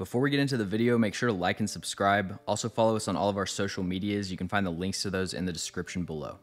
Before we get into the video, make sure to like and subscribe. Also follow us on all of our social medias. You can find the links to those in the description below.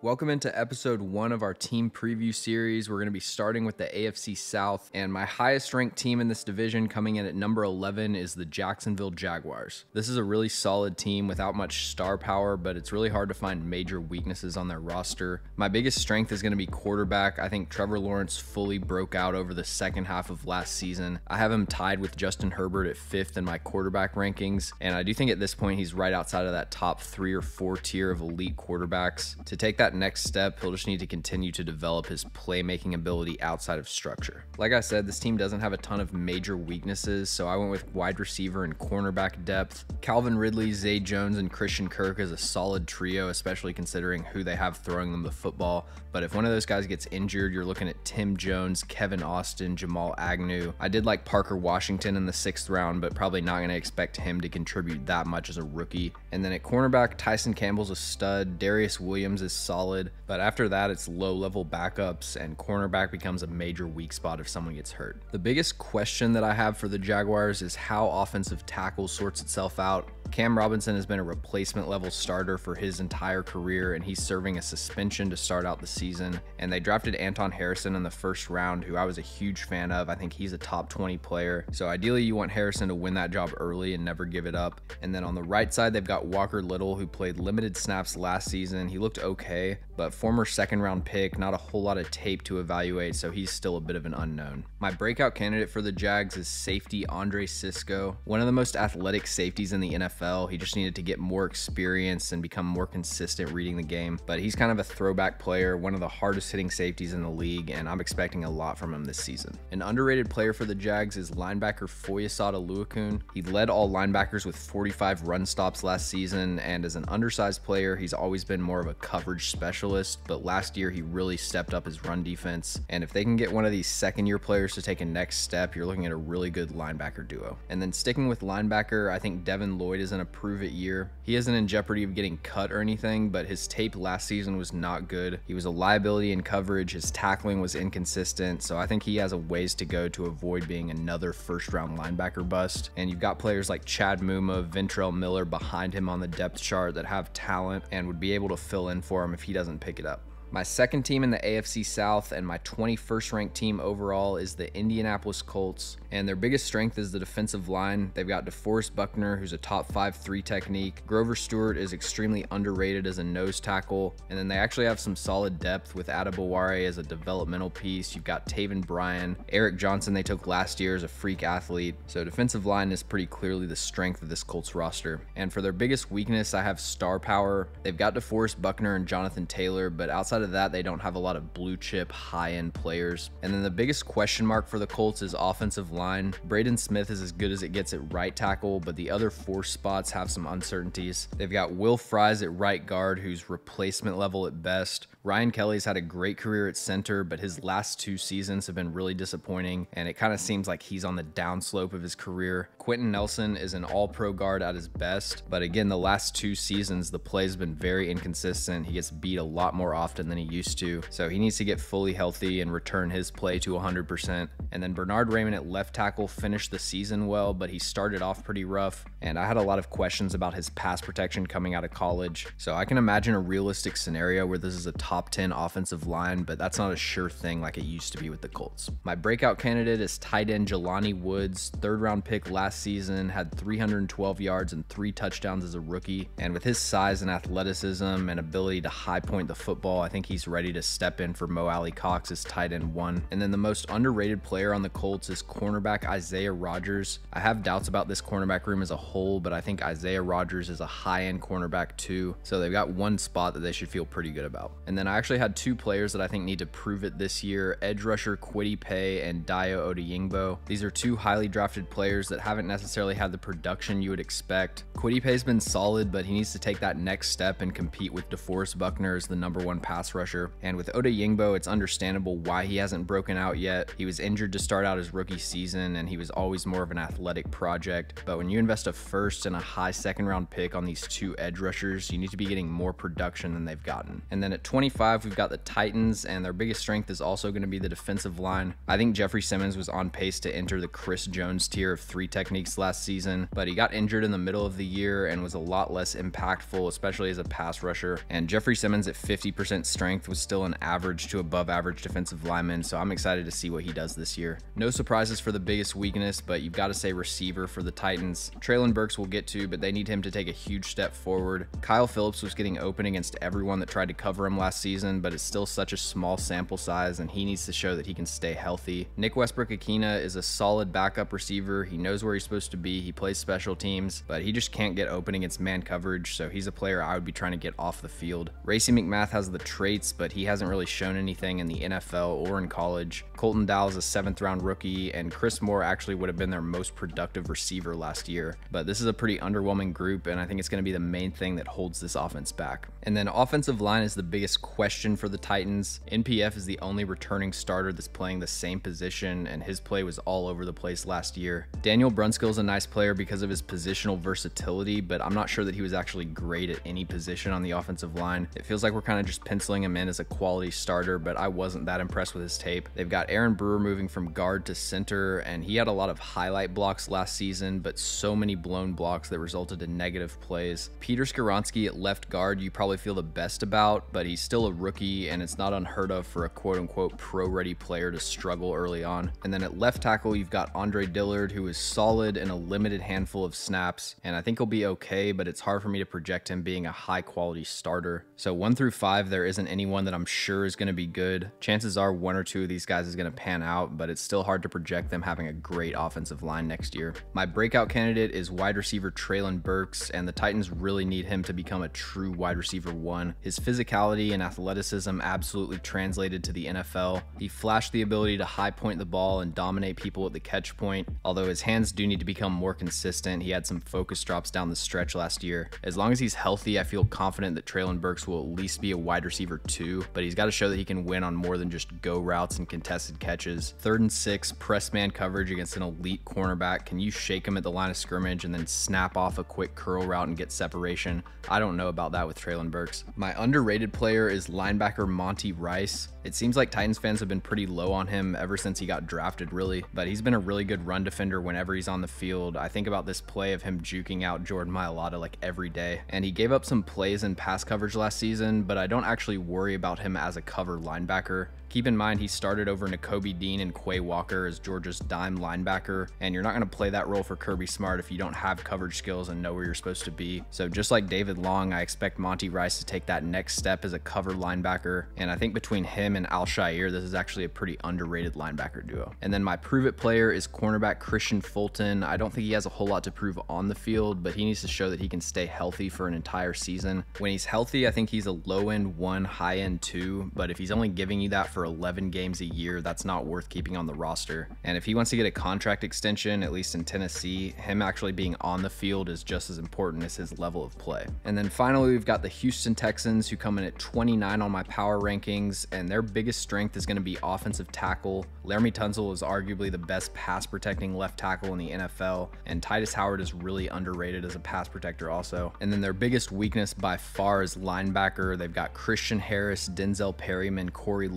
Welcome into episode one of our team preview series. We're going to be starting with the AFC South, and my highest ranked team in this division, coming in at number 11, is the Jacksonville Jaguars. This is a really solid team without much star power, but it's really hard to find major weaknesses on their roster. My biggest strength is going to be quarterback. I think Trevor Lawrence fully broke out over the second half of last season. I have him tied with Justin Herbert at fifth in my quarterback rankings, and I do think at this point he's right outside of that top three or four tier of elite quarterbacks. To take that that next step, he'll just need to continue to develop his playmaking ability outside of structure. Like I said, this team doesn't have a ton of major weaknesses, so I went with wide receiver and cornerback depth. Calvin Ridley, Zay Jones, and Christian Kirk is a solid trio, especially considering who they have throwing them the football. But if one of those guys gets injured, you're looking at Tim Jones, Kevin Austin, Jamal Agnew. I did like Parker Washington in the sixth round, but probably not going to expect him to contribute that much as a rookie. And then at cornerback, Tyson Campbell's a stud. Darious Williams is solid solid. But after that, it's low level backups, and cornerback becomes a major weak spot if someone gets hurt. The biggest question that I have for the Jaguars is how offensive tackle sorts itself out Cam Robinson has been a replacement level starter for his entire career, and he's serving a suspension to start out the season. And they drafted Anton Harrison in the first round, who I was a huge fan of. I think he's a top 20 player. So ideally, you want Harrison to win that job early and never give it up. And then on the right side, they've got Walker Little, who played limited snaps last season. He looked okay, but former second round pick, not a whole lot of tape to evaluate, so he's still a bit of an unknown. My breakout candidate for the Jags is safety Andre Cisco, one of the most athletic safeties in the NFL. He just needed to get more experience and become more consistent reading the game. But he's kind of a throwback player, one of the hardest hitting safeties in the league, and I'm expecting a lot from him this season. An underrated player for the Jags is linebacker Foyesade Oluokun. He led all linebackers with 45 run stops last season, and as an undersized player, he's always been more of a coverage specialist, but last year he really stepped up his run defense. And if they can get one of these second year players to take a next step, you're looking at a really good linebacker duo. And then sticking with linebacker, I think Devin Lloyd is is an approve it year. He isn't in jeopardy of getting cut or anything, but his tape last season was not good. He was a liability in coverage, his tackling was inconsistent, so I think he has a ways to go to avoid being another first round linebacker bust. And you've got players like Chad Muma, Ventrell Miller behind him on the depth chart that have talent and would be able to fill in for him if he doesn't pick it up. My second team in the AFC South and my 21st ranked team overall is the Indianapolis Colts and their biggest strength is the defensive line. They've got DeForest Buckner, who's a top five three technique. Grover Stewart is extremely underrated as a nose tackle, and then they actually have some solid depth with Adebawore as a developmental piece. You've got Taven Bryan, Eric Johnson they took last year as a freak athlete. So defensive line is pretty clearly the strength of this Colts roster. And for their biggest weakness, I have star power. They've got DeForest Buckner and Jonathan Taylor, but outside of that, they don't have a lot of blue chip high end players. And then the biggest question mark for the Colts is offensive line. Braden Smith is as good as it gets at right tackle, but the other four spots have some uncertainties. They've got Will Fries at right guard, who's replacement level at best. Ryan Kelly's had a great career at center, but his last two seasons have been really disappointing, and it kind of seems like he's on the downslope of his career. Quenton Nelson is an all pro guard at his best, but again, the last two seasons, the play's been very inconsistent. He gets beat a lot more often than he used to, so he needs to get fully healthy and return his play to 100%. And then Bernhard Raimann at left tackle finished the season well, but he started off pretty rough. And I had a lot of questions about his pass protection coming out of college. So I can imagine a realistic scenario where this is a top 10 offensive line, but that's not a sure thing like it used to be with the Colts. My breakout candidate is tight end Jelani Woods, third round pick last season, had 312 yards and three touchdowns as a rookie. And with his size and athleticism and ability to high point the football, I think he's ready to step in for Mo Alie-Cox as tight end one. And then the most underrated player on the Colts is cornerback Isaiah Rodgers. I have doubts about this cornerback room as a whole, but I think Isaiah Rodgers is a high end cornerback too. So they've got one spot that they should feel pretty good about. And then I actually had two players that I think need to prove it this year edge rusher Kwity Paye and Dayo Odeyingbo. These are two highly drafted players that haven't necessarily had the production you would expect. Kwity Paye's been solid, but he needs to take that next step and compete with DeForest Buckner as the number one pass rusher. And with Odeyingbo, it's understandable why he hasn't broken out yet. He was injured to start out his rookie season, and he was always more of an athletic project. But when you invest a first and a high second round pick on these two edge rushers, you need to be getting more production than they've gotten. And then at 25, we've got the Titans, and their biggest strength is also going to be the defensive line. I think Jeffery Simmons was on pace to enter the Chris Jones tier of three techniques last season, but he got injured in the middle of the year and was a lot less impactful, especially as a pass rusher. And Jeffery Simmons at 50% strength was still an average to above average defensive lineman, so I'm excited to see what he does this year. No surprises for the biggest weakness, but you've got to say receiver for the Titans. Treylon Burks will get to, but they need him to take a huge step forward. Kyle Phillips was getting open against everyone that tried to cover him last season, but it's still such a small sample size, and he needs to show that he can stay healthy. Nick Westbrook-Ikhine is a solid backup receiver. He knows where he's supposed to be. He plays special teams, but he just can't get open against man coverage, so he's a player I would be trying to get off the field. Racey McMath has the traits, but he hasn't really shown anything in the NFL or in college. Colton Dow is a seventh round rookie, and Chris Moore actually would have been their most productive receiver last year. But this is a pretty underwhelming group, and I think it's going to be the main thing that holds this offense back. And then offensive line is the biggest question for the Titans. NPF is the only returning starter that's playing the same position, and his play was all over the place last year. Daniel Brunskill is a nice player because of his positional versatility, but I'm not sure that he was actually great at any position on the offensive line. It feels like we're kind of just penciling him in as a quality starter, but I wasn't that impressed with his tape. They've got Aaron Brewer moving from guard to center, and he had a lot of highlight blocks last season, but so many blown blocks that resulted in negative plays. Peter Skoronski at left guard, you probably feel the best about, but he's still a rookie, and it's not unheard of for a quote unquote pro ready player to struggle early on. And then at left tackle, you've got Andre Dillard, who is solid in a limited handful of snaps, and I think he'll be okay, but it's hard for me to project him being a high quality starter. So one through five, there isn't anyone that I'm sure is going to be good. Chances are one or two of these guys is going to pan out, but it's still hard to project them having a great offensive line next year. My breakout candidate is wide receiver Treylon Burks, and the Titans really need him to become a true wide receiver one. His physicality and athleticism absolutely translated to the NFL. He flashed the ability to high point the ball and dominate people at the catch point, although his hands do need to become more consistent. He had some focus drops down the stretch last year. As long as he's healthy, I feel confident that Treylon Burks will at least be a wide receiver two, but he's got to show that he can win on more than just go routes and contested catches. Third and six, press man coverage against an elite cornerback. Can you shake him at the line of scrimmage and then snap off a quick curl route and get separation? I don't know about that with Treylon Burks. My underrated player is linebacker Monty Rice. It seems like Titans fans have been pretty low on him ever since he got drafted, really, but he's been a really good run defender whenever he's on the field. I think about this play of him juking out Jordan Mailata like every day, and he gave up some plays in pass coverage last season, but I don't actually worry about him as a cover linebacker. Keep in mind, he started over Nakobe Dean and Quay Walker as Georgia's dime linebacker, and you're not going to play that role for Kirby Smart if you don't have coverage skills and know where you're supposed to be. So just like David Long, I expect Monty Rice to take that next step as a cover linebacker, and I think between him and Al Shaair, this is actually a pretty underrated linebacker duo. And then my prove it player is cornerback Kristian Fulton. I don't think he has a whole lot to prove on the field, but he needs to show that he can stay healthy for an entire season. When he's healthy, I think he's a low end one, high end two, but if he's only giving you that for 11 games a year, that's not worth keeping on the roster. And if he wants to get a contract extension, at least in Tennessee, him actually being on the field is just as important as his level of play. And then finally, we've got the Houston Texans who come in at 29 on my power rankings, and their biggest strength is going to be offensive tackle. Laremy Tunsil is arguably the best pass protecting left tackle in the NFL, and Tytus Howard is really underrated as a pass protector also. And then their biggest weakness by far is linebacker. They've got Christian Harris, Denzel Perryman, Cory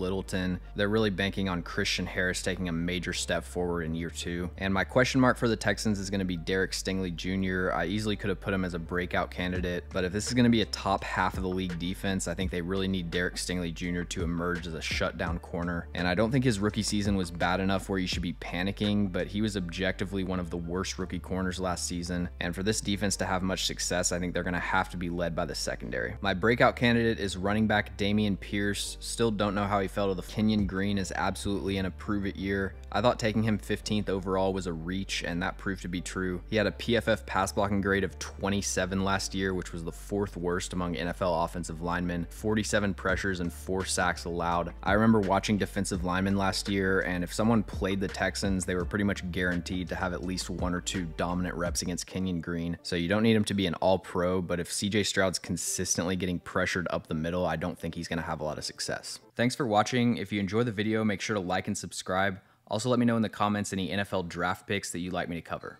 They're really banking on Christian Harris taking a major step forward in year two. And my question mark for the Texans is going to be Derek Stingley Jr. I easily could have put him as a breakout candidate, but if this is going to be a top half of the league defense, I think they really need Derek Stingley Jr. to emerge as a shutdown corner. And I don't think his rookie season was bad enough where you should be panicking, but he was objectively one of the worst rookie corners last season. And for this defense to have much success, I think they're going to have to be led by the secondary. My breakout candidate is running back Dameon Pierce. Still don't know how he fell to the Kenyon Green is absolutely an approve it year. I thought taking him 15th overall was a reach, and that proved to be true. He had a PFF pass blocking grade of 27 last year, which was the fourth worst among NFL offensive linemen, 47 pressures and four sacks allowed. I remember watching defensive linemen last year, and if someone played the Texans, they were pretty much guaranteed to have at least one or two dominant reps against Kenyon Green. So you don't need him to be an all pro, but if CJ Stroud's consistently getting pressured up the middle, I don't think he's going to have a lot of success. Thanks for watching. If you enjoy the video, make sure to like and subscribe. Also, let me know in the comments any NFL draft picks that you'd like me to cover.